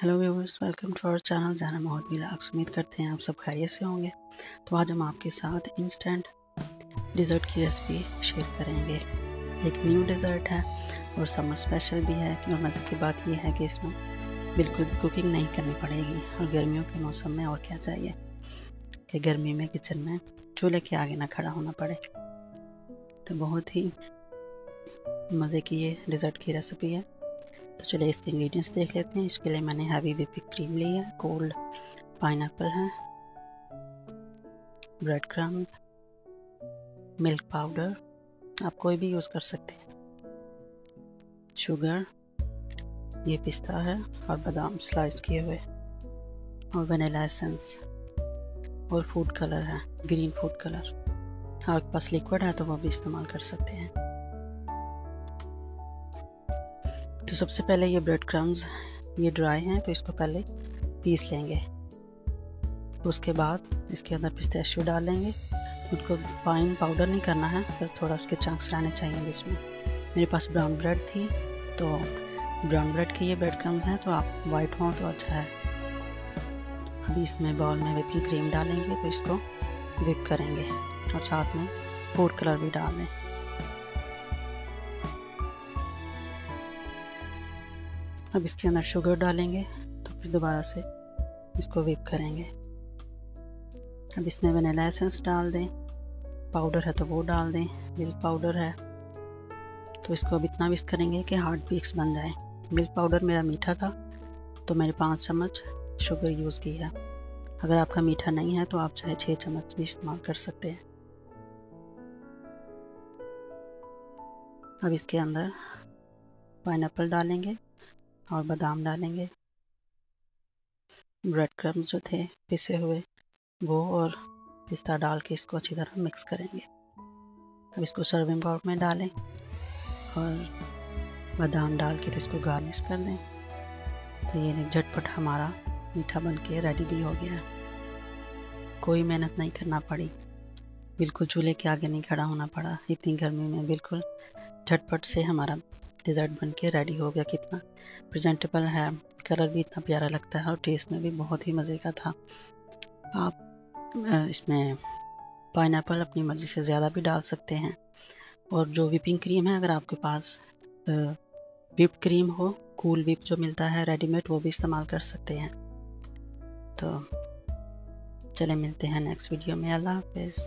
Viewers welcome to our channel जाना मोहद विलाग्स उम्मीद करते हैं आप सब खैरियत से होंगे। तो आज हम आपके साथ इंस्टेंट डिज़र्ट की रेसिपी शेयर करेंगे। एक न्यू डिज़र्ट है और समर स्पेशल भी है, और मज़े की बात यह है कि इसमें बिल्कुल कुकिंग नहीं करनी पड़ेगी। और गर्मियों के मौसम में और क्या चाहिए कि गर्मी में किचन में चूल्हे के आगे ना खड़ा होना पड़े। तो बहुत ही मज़े की ये डिज़र्ट की रेसिपी है। तो चलिए इसके इंग्रेडिएंट्स देख लेते हैं। इसके लिए मैंने हैवी विपिक क्रीम ली है। कोल्ड पाइन है। ब्रेड क्रम मिल्क पाउडर, आप कोई भी यूज़ कर सकते हैं। शुगर, ये पिस्ता है और बादाम स्लाइस किए हुए। और वनीला एसेंस। और फ़ूड कलर है, ग्रीन फ़ूड कलर। आपके पास लिक्विड है तो वो भी इस्तेमाल कर सकते हैं। तो सबसे पहले ये ब्रेड क्रम्स ये ड्राई हैं तो इसको पहले पीस लेंगे। उसके बाद इसके अंदर पिस्ताशियो डालेंगे उसको फाइन पाउडर नहीं करना है, बस थोड़ा उसके चंक्स रहने चाहिए इसमें। मेरे पास ब्राउन ब्रेड थी तो ब्राउन ब्रेड के ये ब्रेड क्रम्स हैं तो आप वाइट हों तो अच्छा है। अभी इसमें बॉल में विपिंग क्रीम डालेंगे तो इसको विप करेंगे और साथ में फ़ूड कलर भी डाल दें। अब इसके अंदर शुगर डालेंगे तो फिर दोबारा से इसको विप करेंगे। अब इसमें वनीला एसेंस डाल दें। पाउडर है तो वो डाल दें मिल्क पाउडर है। तो इसको अब इतना विस्क करेंगे कि हार्ड पीक्स बन जाए। मिल्क पाउडर मेरा मीठा था तो मैंने पाँच चम्मच शुगर यूज़ की है अगर आपका मीठा नहीं है तो आप चाहे छः चम्मच भी इस्तेमाल कर सकते हैं। अब इसके अंदर पाइन डालेंगे। और बादाम डालेंगे। ब्रेड क्रम्स जो थे, पिसे हुए, वो और पिस्ता डाल के इसको अच्छी तरह मिक्स करेंगे। अब इसको सर्विंग बाउल में डालें और बादाम डाल के इसको गार्निश कर दें। तो ये झटपट हमारा मीठा बन के रेडी भी हो गया। कोई मेहनत नहीं करना पड़ी। बिल्कुल चूल्हे के आगे नहीं खड़ा होना पड़ा। इतनी गर्मी में बिल्कुल झटपट से हमारा डिज़र्ट बन के रेडी हो गया कितना प्रेजेंटेबल है। कलर भी इतना प्यारा लगता है और टेस्ट में भी बहुत ही मज़े का था। आप इसमें पाइन अपनी मर्ज़ी से ज़्यादा भी डाल सकते हैं। और जो विपिंग क्रीम है, अगर आपके पास विप क्रीम हो कूल विप जो मिलता है रेडीमेड वो भी इस्तेमाल कर सकते हैं। तो चले मिलते हैं नेक्स्ट वीडियो में। अल्लाह हाफिज़।